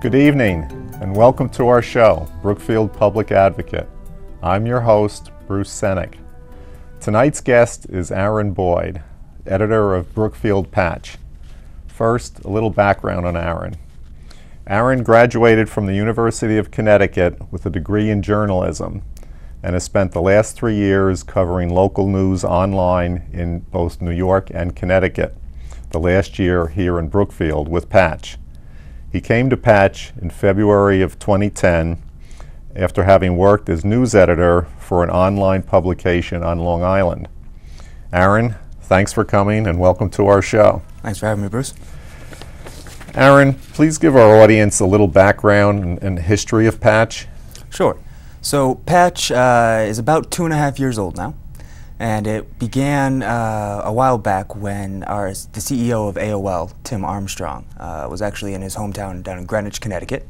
Good evening, and welcome to our show, Brookfield Public Advocate. I'm your host, Bruce Senek. Tonight's guest is Aaron Boyd, editor of Brookfield Patch. First, a little background on Aaron. Aaron graduated from the University of Connecticut with a degree in journalism and has spent the last three years covering local news online in both New York and Connecticut, the last year here in Brookfield with Patch. He came to Patch in February of 2010 after having worked as news editor for an online publication on Long Island. Aaron, thanks for coming and welcome to our show. Thanks for having me, Bruce. Aaron, please give our audience a little background and, and history of Patch. Sure. So Patch uh, is about two and a half years old now, and it began uh, a while back when our the CEO of AOL, Tim Armstrong, uh, was actually in his hometown down in Greenwich, Connecticut,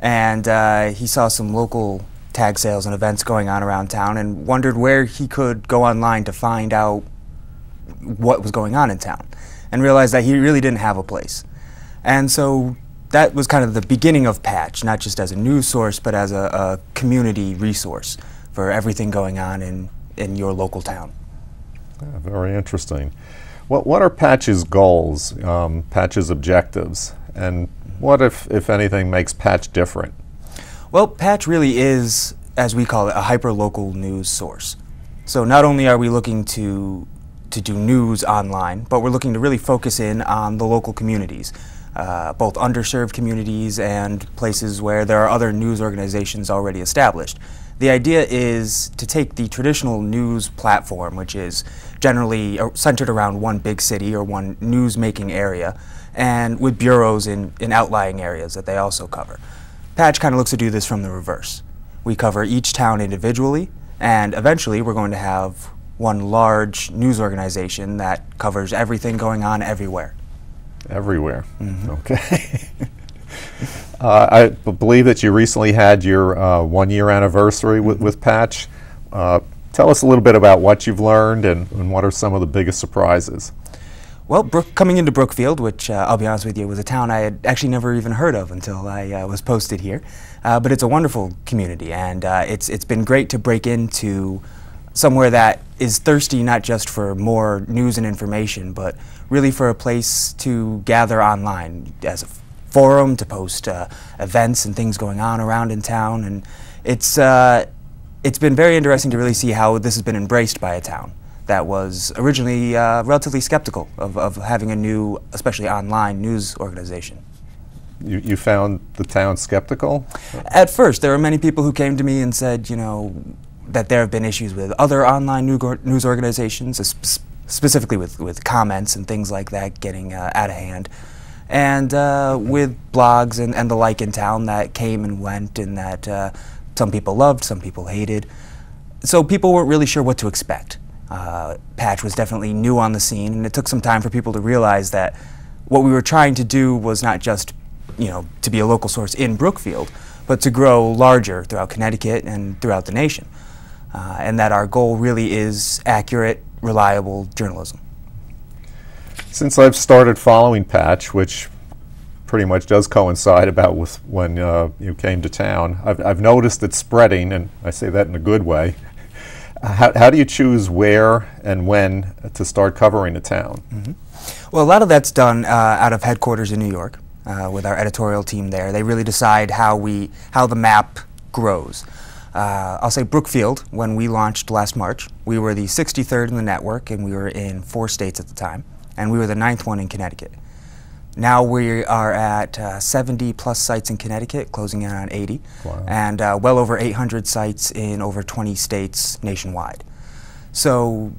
and uh, he saw some local tag sales and events going on around town, and wondered where he could go online to find out what was going on in town, and realized that he really didn't have a place, and so that was kind of the beginning of Patch, not just as a news source, but as a, a community resource for everything going on in, in your local town. Yeah, very interesting. What, what are Patch's goals, um, Patch's objectives, and what, if, if anything, makes Patch different? Well, Patch really is, as we call it, a hyper-local news source. So not only are we looking to, to do news online, but we're looking to really focus in on the local communities uh, both underserved communities and places where there are other news organizations already established. The idea is to take the traditional news platform, which is generally uh, centered around one big city or one news-making area, and with bureaus in, in outlying areas that they also cover. Patch kind of looks to do this from the reverse. We cover each town individually, and eventually we're going to have one large news organization that covers everything going on everywhere everywhere. Mm-hmm. Okay. uh, I believe that you recently had your uh, one year anniversary with, with Patch. Uh, tell us a little bit about what you've learned and, and what are some of the biggest surprises. Well, Brook, coming into Brookfield, which uh, I'll be honest with you, was a town I had actually never even heard of until I uh, was posted here. Uh, but it's a wonderful community, and it's, it's been great to break into somewhere that is thirsty not just for more news and information, but really for a place to gather online as a forum to post uh, events and things going on around in town. And it's, uh, it's been very interesting to really see how this has been embraced by a town that was originally uh, relatively skeptical of, of having a new, especially online, news organization. You, you found the town skeptical? At first, there were many people who came to me and said, you know, that there have been issues with other online news organizations, specifically with, with comments and things like that getting uh, out of hand. And uh, with blogs and, and the like in town that came and went and that uh, some people loved, some people hated. So people weren't really sure what to expect. Uh, Patch was definitely new on the scene, and it took some time for people to realize that what we were trying to do was not just, you know, to be a local source in Brookfield, but to grow larger throughout Connecticut and throughout the nation uh, and that our goal really is accurate, reliable journalism. Since I've started following Patch, which pretty much does coincide about with when uh, you came to town, I've, I've noticed it spreading, and I say that in a good way. How, how do you choose where and when to start covering a town? Mm -hmm. Well, a lot of that's done uh, out of headquarters in New York uh, with our editorial team there. They really decide how we how the map grows. Uh, I'll say Brookfield, when we launched last March, we were the 63rd in the network and we were in four states at the time, and we were the ninth one in Connecticut. Now we are at uh, 70 plus sites in Connecticut, closing in on 80, wow. and uh, well over 800 sites in over 20 states nationwide. So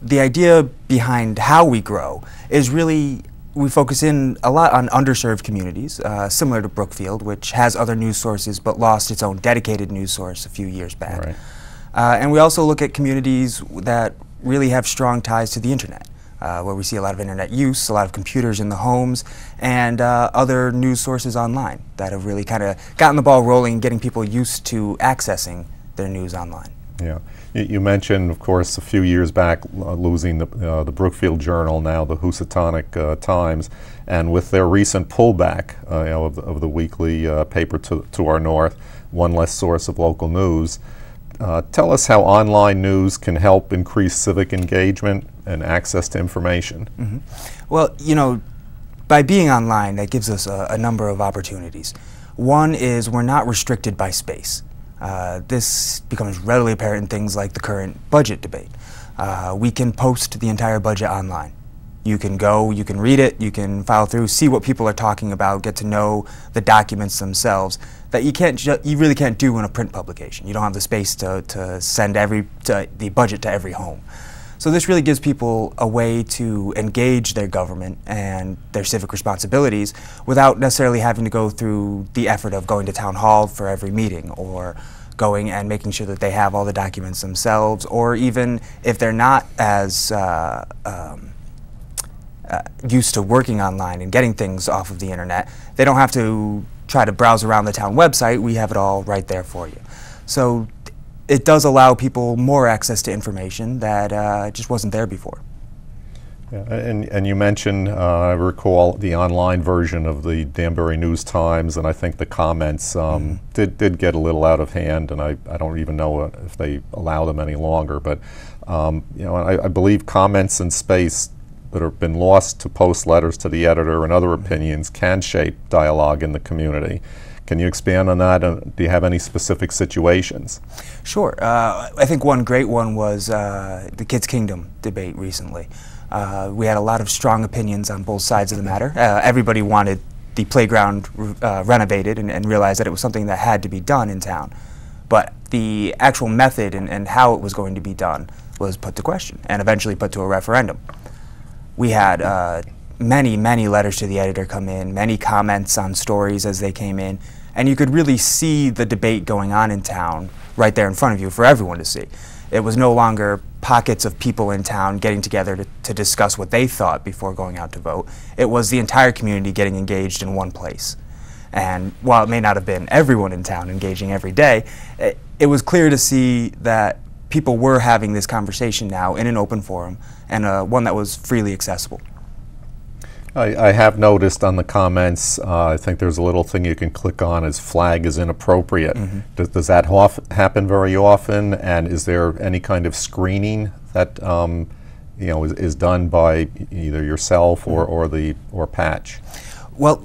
the idea behind how we grow is really we focus in a lot on underserved communities, uh, similar to Brookfield, which has other news sources but lost its own dedicated news source a few years back. Right. Uh, and we also look at communities that really have strong ties to the internet, uh, where we see a lot of internet use, a lot of computers in the homes, and uh, other news sources online that have really kind of gotten the ball rolling, getting people used to accessing their news online. Yeah. You, mentioned, of course, a few years back uh, losing the, uh, the Brookfield Journal, now the Housatonic uh, Times, and with their recent pullback you know, of, the, of the weekly paper to, to our north, one less source of local news. Uh, tell us how online news can help increase civic engagement and access to information. Mm-hmm. Well, you know, by being online, that gives us a, a number of opportunities. One is we're not restricted by space. Uh, this becomes readily apparent in things like the current budget debate. Uh, we can post the entire budget online. You can go, you can read it, you can file through, see what people are talking about, get to know the documents themselves that you can't you really can't do in a print publication. You don't have the space to, to send every to the budget to every home. So this really gives people a way to engage their government and their civic responsibilities without necessarily having to go through the effort of going to town hall for every meeting or going and making sure that they have all the documents themselves or even if they're not as uh, um, uh, used to working online and getting things off of the internet, they don't have to try to browse around the town website. We have it all right there for you. So it does allow people more access to information that uh, just wasn't there before. Yeah, and, and you mentioned, uh, I recall, the online version of the Danbury News Times, and I think the comments um, mm. did, did get a little out of hand, and I, I don't even know if they allow them any longer. But um, you know, I, I, believe comments in space that have been lost to post letters to the editor and other opinions can shape dialogue in the community. Can you expand on that? Uh, do you have any specific situations? Sure. Uh, I think one great one was uh, the Kids Kingdom debate recently. Uh, we had a lot of strong opinions on both sides of the matter. Uh, everybody wanted the playground uh, renovated and, and, realized that it was something that had to be done in town. But the actual method and, and how it was going to be done was put to question and eventually put to a referendum. We had uh, many, many letters to the editor come in, many comments on stories as they came in, and you could really see the debate going on in town right there in front of you for everyone to see. It was no longer pockets of people in town getting together to, to discuss what they thought before going out to vote. It was the entire community getting engaged in one place. And while it may not have been everyone in town engaging every day, it, it was clear to see that people were having this conversation now in an open forum and uh, one that was freely accessible. I, I, have noticed on the comments, uh, I think there's a little thing you can click on as flag is inappropriate. Mm -hmm. does, does, that happen very often? And is there any kind of screening that um, you know is, is, done by either yourself or, mm-hmm. or the or Patch? Well,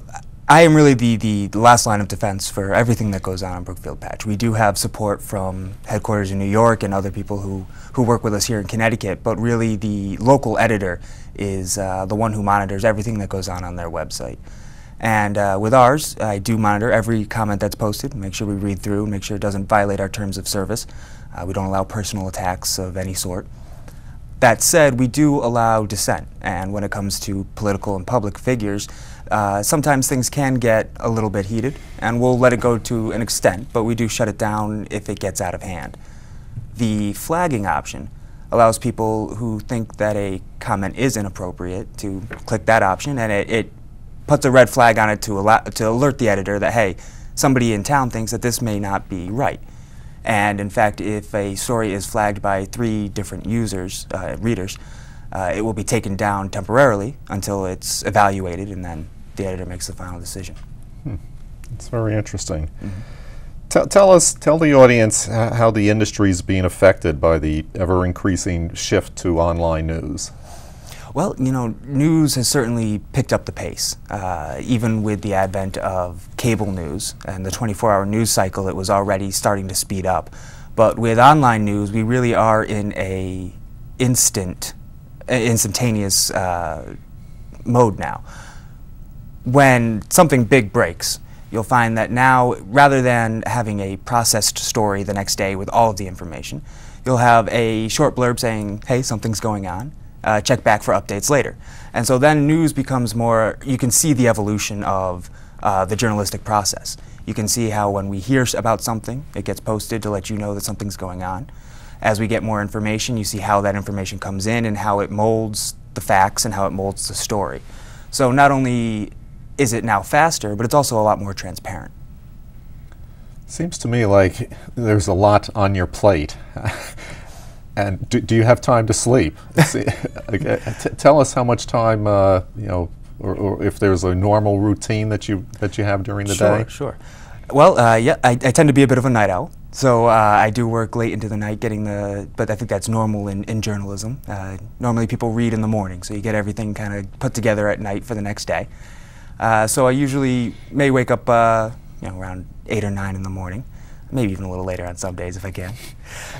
I am really the, the, last line of defense for everything that goes on in Brookfield Patch. We do have support from headquarters in New York and other people who, who work with us here in Connecticut, but really the local editor is uh, the one who monitors everything that goes on on their website. And uh, with ours, I do monitor every comment that's posted, make sure we read through, make sure it doesn't violate our terms of service. Uh, we don't allow personal attacks of any sort. That said, we do allow dissent, and when it comes to political and public figures, uh, sometimes things can get a little bit heated, and we'll let it go to an extent, but we do shut it down if it gets out of hand. The flagging option allows people who think that a comment is inappropriate to click that option, and it, it puts a red flag on it to, to alert the editor that, hey, somebody in town thinks that this may not be right. And in fact, if a story is flagged by three different users, uh, readers, uh, it will be taken down temporarily until it's evaluated, and then the editor makes the final decision. Hmm. That's very interesting. Mm -hmm. Tell, tell us, tell the audience how the industry is being affected by the ever increasing shift to online news. Well, you know, news has certainly picked up the pace. Uh, even with the advent of cable news and the 24-hour news cycle, it was already starting to speed up. But with online news, we really are in a instant, instantaneous uh, mode now. When something big breaks, you'll find that now, rather than having a processed story the next day with all of the information, you'll have a short blurb saying, hey, something's going on, uh, check back for updates later. And so then news becomes more, you can see the evolution of uh, the journalistic process. You can see how when we hear about something, it gets posted to let you know that something's going on. As we get more information, you see how that information comes in and how it molds the facts and how it molds the story. So not only is it now faster, but it's also a lot more transparent. Seems to me like there's a lot on your plate. and do, do you have time to sleep? Uh, tell us how much time, uh, you know, or, or, if there's a normal routine that you that you have during the sure, day. Sure, sure. Well, uh, yeah, I, I, tend to be a bit of a night owl. So uh, I do work late into the night getting the, but I think that's normal in, in journalism. Uh, normally people read in the morning, so you get everything kind of put together at night for the next day. Uh, so I usually may wake up, uh, you know, around eight or nine in the morning, maybe even a little later on some days if I can.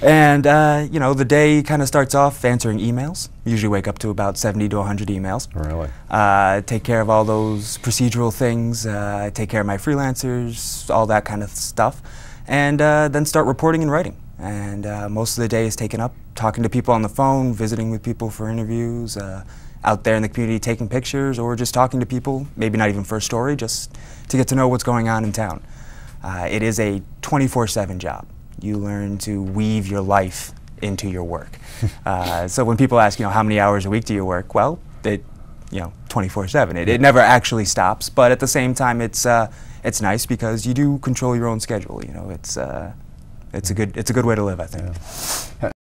And uh, you know, the day kind of starts off answering emails. Usually wake up to about 70 to 100 emails. Really? Uh, take care of all those procedural things. Uh, take care of my freelancers, all that kind of stuff, and uh, then start reporting and writing. And uh, most of the day is taken up talking to people on the phone, visiting with people for interviews out there in the community taking pictures or just talking to people, maybe not even for a story, just to get to know what's going on in town. Uh, it is a 24-7 job. You learn to weave your life into your work. uh, so when people ask, you know, how many hours a week do you work? Well, it, you know, 24/7. It, it never actually stops, but at the same time, it's uh, it's nice because you do control your own schedule. You know, it's uh, it's a good it's a good way to live, I think. Yeah.